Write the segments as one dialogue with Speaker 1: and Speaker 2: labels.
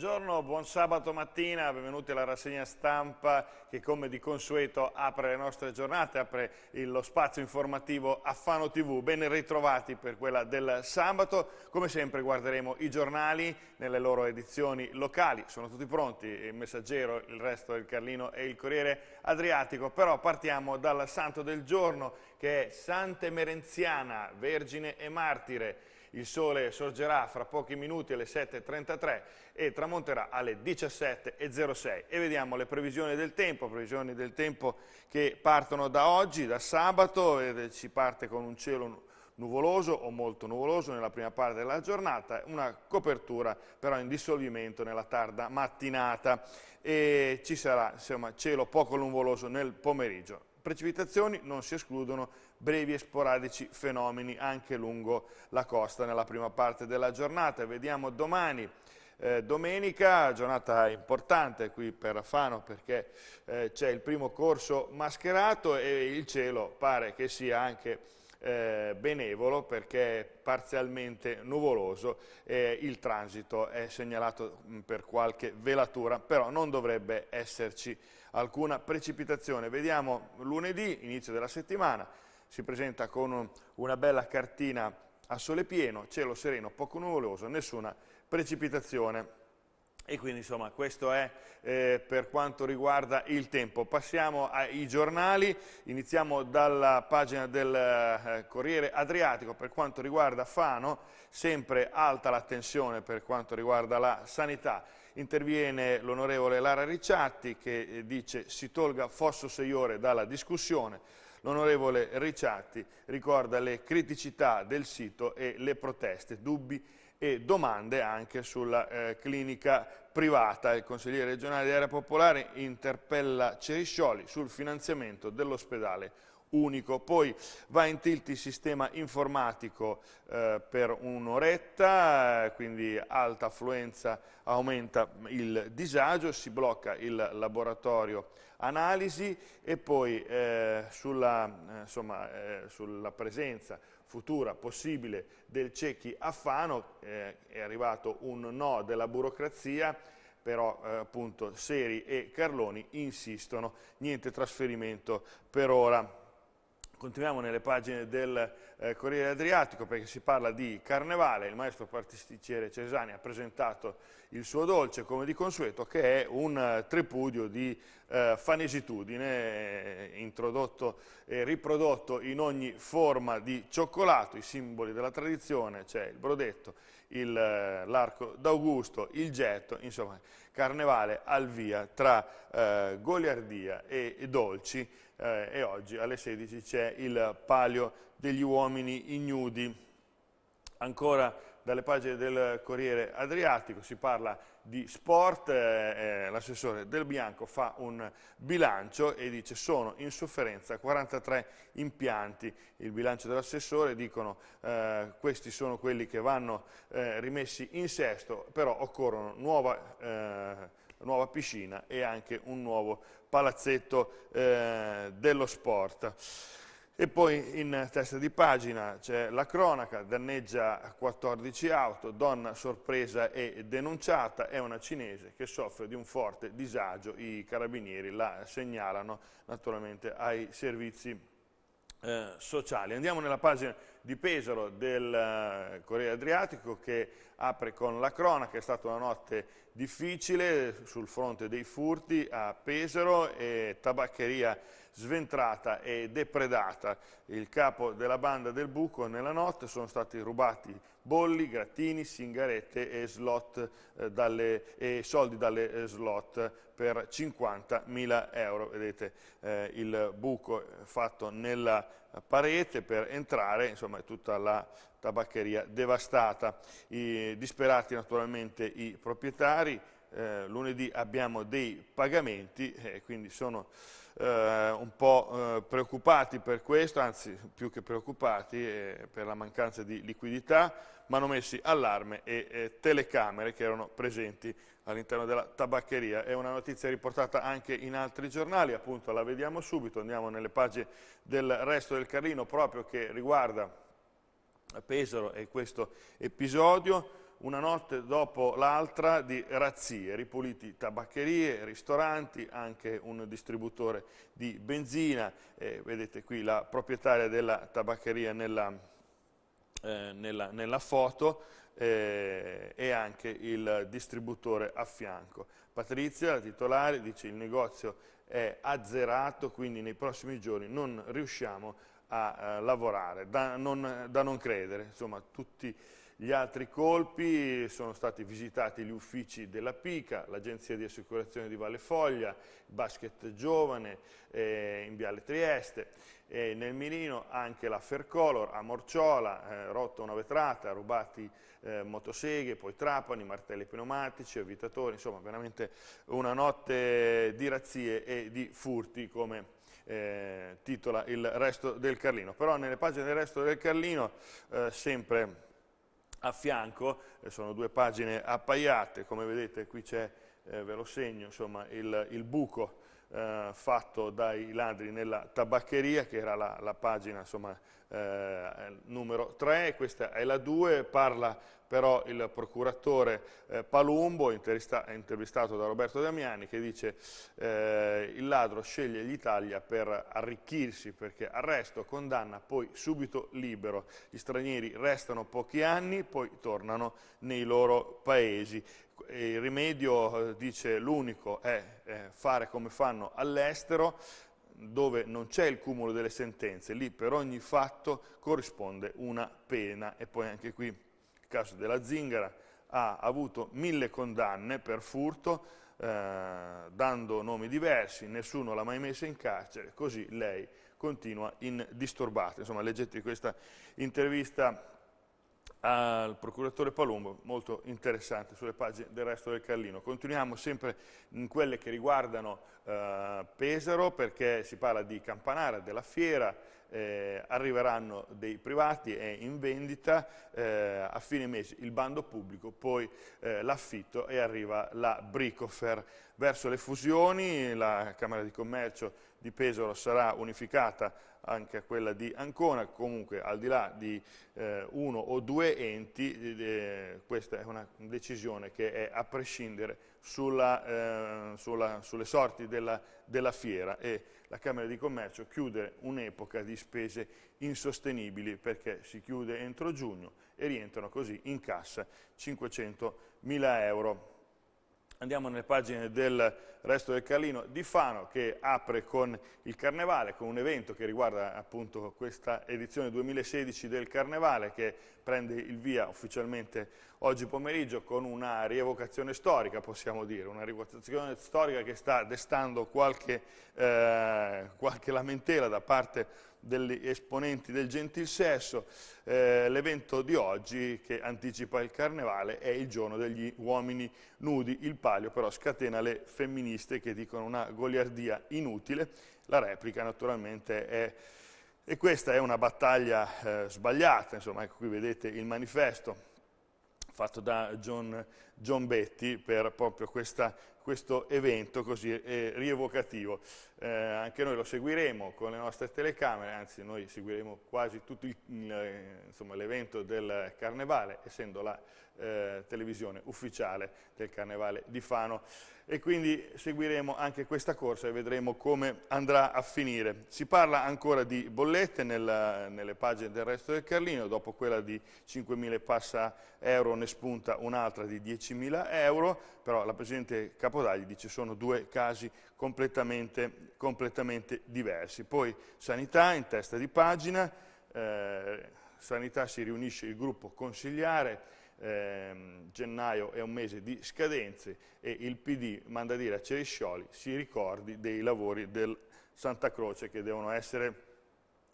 Speaker 1: Buongiorno, buon sabato mattina, benvenuti alla rassegna stampa che come di consueto apre le nostre giornate, apre lo spazio informativo a Fano TV. Ben ritrovati per quella del sabato. Come sempre guarderemo i giornali nelle loro edizioni locali. Sono tutti pronti, il Messaggero, il resto del Carlino e il Corriere Adriatico. Però partiamo dal santo del giorno che è Santa Emerenziana, Vergine e Martire. Il sole sorgerà fra pochi minuti alle 7.33 e tramonterà alle 17.06. E vediamo le previsioni del tempo, previsioni del tempo che partono da oggi, da sabato, si parte con un cielo nuvoloso o molto nuvoloso nella prima parte della giornata, una copertura però in dissolvimento nella tarda mattinata e ci sarà insomma, cielo poco nuvoloso nel pomeriggio. Precipitazioni non si escludono brevi e sporadici fenomeni anche lungo la costa nella prima parte della giornata. Vediamo domani, eh, domenica, giornata importante qui per Fano perché eh, c'è il primo corso mascherato e il cielo pare che sia anche eh, benevolo perché è parzialmente nuvoloso e il transito è segnalato mh, per qualche velatura, però non dovrebbe esserci alcuna precipitazione. Vediamo lunedì, inizio della settimana, si presenta con una bella cartina a sole pieno, cielo sereno, poco nuvoloso, nessuna precipitazione. E quindi insomma questo è eh, per quanto riguarda il tempo. Passiamo ai giornali, iniziamo dalla pagina del eh, Corriere Adriatico per quanto riguarda Fano, sempre alta la tensione per quanto riguarda la sanità. Interviene l'onorevole Lara Ricciatti che eh, dice si tolga Fosso 6 ore dalla discussione. L'onorevole Ricciatti ricorda le criticità del sito e le proteste, dubbi e domande anche sulla eh, clinica privata. Il consigliere regionale di Area Popolare interpella Ceriscioli sul finanziamento dell'ospedale unico. Poi va in tilt il sistema informatico eh, per un'oretta, eh, quindi alta affluenza aumenta il disagio, si blocca il laboratorio analisi e poi eh, sulla, eh, eh, sulla presenza futura possibile del cecchi a Fano, eh, è arrivato un no della burocrazia, però eh, appunto Seri e Carloni insistono, niente trasferimento per ora. Continuiamo nelle pagine del eh, Corriere Adriatico perché si parla di carnevale, il maestro pasticcere Cesani ha presentato il suo dolce come di consueto che è un uh, tripudio di uh, fanesitudine eh, introdotto e riprodotto in ogni forma di cioccolato, i simboli della tradizione, c'è il brodetto, l'arco d'Augusto, il getto, insomma carnevale al via tra uh, goliardia e, e dolci eh, e oggi alle 16 c'è il palio degli uomini ignudi. Ancora dalle pagine del Corriere Adriatico si parla di sport, eh, eh, l'assessore Del Bianco fa un bilancio e dice sono in sofferenza 43 impianti, il bilancio dell'assessore dicono eh, questi sono quelli che vanno eh, rimessi in sesto, però occorrono nuova eh, nuova piscina e anche un nuovo palazzetto eh, dello sport. E poi in testa di pagina c'è la cronaca, danneggia 14 auto, donna sorpresa e denunciata, è una cinese che soffre di un forte disagio, i carabinieri la segnalano naturalmente ai servizi eh, sociali. Andiamo nella pagina di Pesaro del eh, Corriere Adriatico che apre con la cronaca, è stata una notte difficile sul fronte dei furti a Pesaro e tabaccheria sventrata e depredata. Il capo della banda del buco nella notte sono stati rubati bolli, grattini, singarette e, slot, eh, dalle, e soldi dalle eh, slot per 50.000 euro. Vedete eh, il buco fatto nella parete per entrare, insomma tutta la tabaccheria devastata. I disperati naturalmente i proprietari, eh, lunedì abbiamo dei pagamenti, eh, quindi sono eh, un po' eh, preoccupati per questo, anzi più che preoccupati eh, per la mancanza di liquidità, ma hanno messi allarme e eh, telecamere che erano presenti all'interno della tabaccheria. È una notizia riportata anche in altri giornali, appunto la vediamo subito, andiamo nelle pagine del resto del Carlino proprio che riguarda Pesaro e questo episodio una notte dopo l'altra di razzie, ripuliti tabaccherie, ristoranti, anche un distributore di benzina, eh, vedete qui la proprietaria della tabaccheria nella, eh, nella, nella foto, eh, e anche il distributore a fianco. Patrizia, la titolare, dice il negozio è azzerato, quindi nei prossimi giorni non riusciamo a eh, lavorare, da non, da non credere. Insomma, tutti gli altri colpi sono stati visitati gli uffici della PICA, l'Agenzia di Assicurazione di Valle Foglia, Basket Giovane eh, in Viale Trieste, e nel mirino anche la Faircolor a Morciola, eh, rotta una vetrata, rubati eh, motoseghe, poi trapani, martelli pneumatici, avvitatori, insomma veramente una notte di razzie e di furti come eh, titola il resto del Carlino. Però nelle pagine del resto del Carlino, eh, sempre a fianco, eh, sono due pagine appaiate, come vedete qui c'è, eh, ve lo segno, insomma, il, il buco eh, fatto dai ladri nella tabaccheria, che era la, la pagina insomma, eh, numero 3, questa è la 2, parla però il procuratore eh, Palumbo, intervistato da Roberto Damiani, che dice eh, il ladro sceglie l'Italia per arricchirsi perché arresto, condanna, poi subito libero. Gli stranieri restano pochi anni, poi tornano nei loro paesi. Il rimedio, eh, dice l'unico, è fare come fanno all'estero, dove non c'è il cumulo delle sentenze, lì per ogni fatto corrisponde una pena e poi anche qui caso della Zingara, ha avuto mille condanne per furto, eh, dando nomi diversi, nessuno l'ha mai messa in carcere, così lei continua indisturbata. Insomma, leggete questa intervista al procuratore Palumbo, molto interessante sulle pagine del resto del Carlino. Continuiamo sempre in quelle che riguardano eh, Pesaro, perché si parla di Campanara, della fiera, eh, arriveranno dei privati, è in vendita, eh, a fine mese il bando pubblico, poi eh, l'affitto e arriva la Bricofer. Verso le fusioni la Camera di Commercio di Pesaro sarà unificata anche a quella di Ancona, comunque al di là di eh, uno o due enti, eh, questa è una decisione che è a prescindere sulla, eh, sulla, sulle sorti della, della, fiera e la Camera di Commercio chiude un'epoca di spese insostenibili perché si chiude entro giugno e rientrano così in cassa 500 mila euro. Andiamo nelle pagine del resto del Carlino di Fano che apre con il Carnevale, con un evento che riguarda appunto questa edizione 2016 del Carnevale che prende il via ufficialmente oggi pomeriggio con una rievocazione storica, possiamo dire, una rievocazione storica che sta destando qualche, eh, qualche lamentela da parte degli esponenti del gentil sesso. Eh, L'evento di oggi, che anticipa il carnevale, è il giorno degli uomini nudi. Il palio però scatena le femministe che dicono una goliardia inutile. La replica naturalmente è... E questa è una battaglia eh, sbagliata, insomma, ecco qui vedete il manifesto fatto da John, John Betty per proprio questa, questo evento così eh, rievocativo. Eh, anche noi lo seguiremo con le nostre telecamere, anzi noi seguiremo quasi tutto l'evento del Carnevale, essendo la eh, televisione ufficiale del Carnevale di Fano e quindi seguiremo anche questa corsa e vedremo come andrà a finire. Si parla ancora di bollette nella, nelle pagine del resto del Carlino, dopo quella di 5.000 passa euro ne spunta un'altra di 10.000 euro, però la Presidente Capodagli dice che sono due casi completamente, completamente diversi. Poi sanità in testa di pagina, eh, sanità si riunisce il gruppo consigliare, eh, gennaio è un mese di scadenze e il PD manda a dire a Ceriscioli si ricordi dei lavori del Santa Croce che devono essere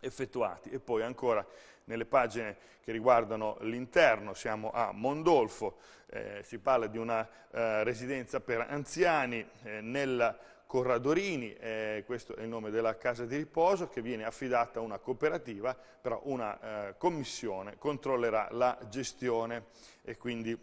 Speaker 1: effettuati. E poi ancora nelle pagine che riguardano l'interno siamo a Mondolfo, eh, si parla di una eh, residenza per anziani eh, nella Corradorini, eh, questo è il nome della casa di riposo, che viene affidata a una cooperativa, però una eh, commissione controllerà la gestione e quindi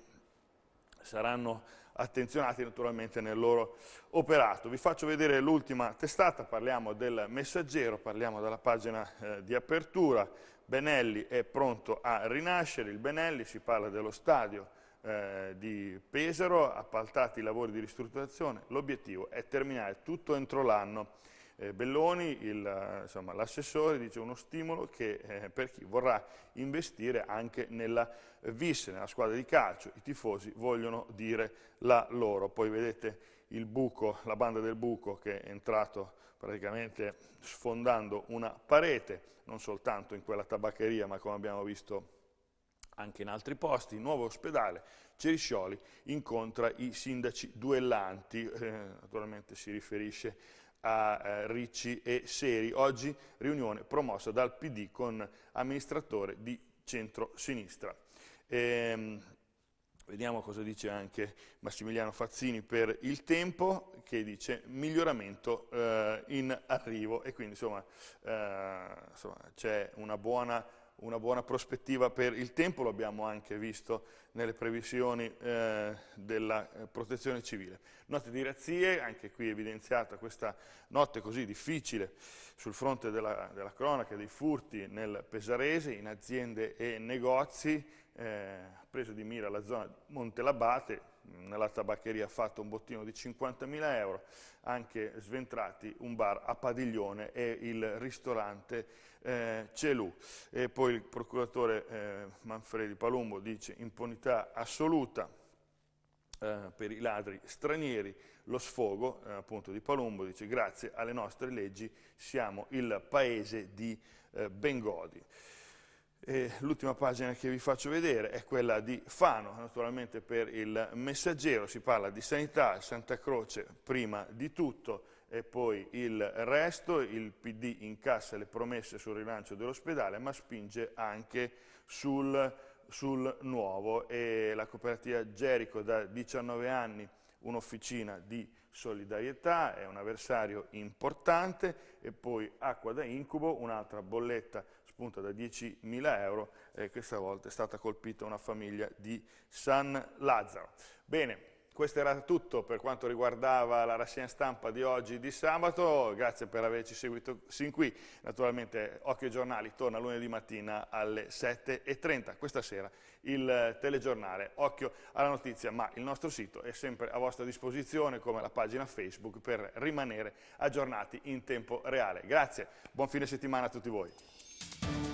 Speaker 1: saranno attenzionati naturalmente nel loro operato. Vi faccio vedere l'ultima testata, parliamo del messaggero, parliamo della pagina eh, di apertura, Benelli è pronto a rinascere, il Benelli si parla dello stadio eh, di Pesaro, appaltati i lavori di ristrutturazione, l'obiettivo è terminare tutto entro l'anno. Eh, Belloni, l'assessore, dice uno stimolo che, eh, per chi vorrà investire anche nella VIS, nella squadra di calcio, i tifosi vogliono dire la loro. Poi vedete il buco, la banda del buco che è entrato praticamente sfondando una parete, non soltanto in quella tabaccheria ma come abbiamo visto anche in altri posti, nuovo ospedale, Ceriscioli incontra i sindaci duellanti, eh, naturalmente si riferisce a eh, Ricci e Seri, oggi riunione promossa dal PD con amministratore di centro-sinistra. Ehm, vediamo cosa dice anche Massimiliano Fazzini per il tempo, che dice miglioramento eh, in arrivo e quindi insomma, eh, insomma c'è una buona una buona prospettiva per il tempo, lo abbiamo anche visto nelle previsioni eh, della eh, protezione civile. Notte di razzie, anche qui evidenziata questa notte così difficile sul fronte della, della cronaca dei furti nel Pesarese, in aziende e negozi, eh, preso di mira la zona Montelabate, nella tabaccheria ha fatto un bottino di 50.000 euro, anche sventrati un bar a Padiglione e il ristorante eh, Celù. E poi il procuratore eh, Manfredi Palumbo dice impunità assoluta eh, per i ladri stranieri, lo sfogo eh, appunto di Palumbo dice grazie alle nostre leggi siamo il paese di eh, Bengodi. L'ultima pagina che vi faccio vedere è quella di Fano, naturalmente per il messaggero. Si parla di sanità, Santa Croce prima di tutto e poi il resto, il PD incassa le promesse sul rilancio dell'ospedale ma spinge anche sul, sul nuovo. E la cooperativa Gerico da 19 anni un'officina di solidarietà, è un avversario importante e poi acqua da incubo, un'altra bolletta spunta da 10.000 euro e questa volta è stata colpita una famiglia di San Lazzaro. Bene, questo era tutto per quanto riguardava la rassegna stampa di oggi di sabato, grazie per averci seguito sin qui, naturalmente Occhio ai Giornali torna lunedì mattina alle 7.30, questa sera il telegiornale Occhio alla Notizia, ma il nostro sito è sempre a vostra disposizione come la pagina Facebook per rimanere aggiornati in tempo reale. Grazie, buon fine settimana a tutti voi.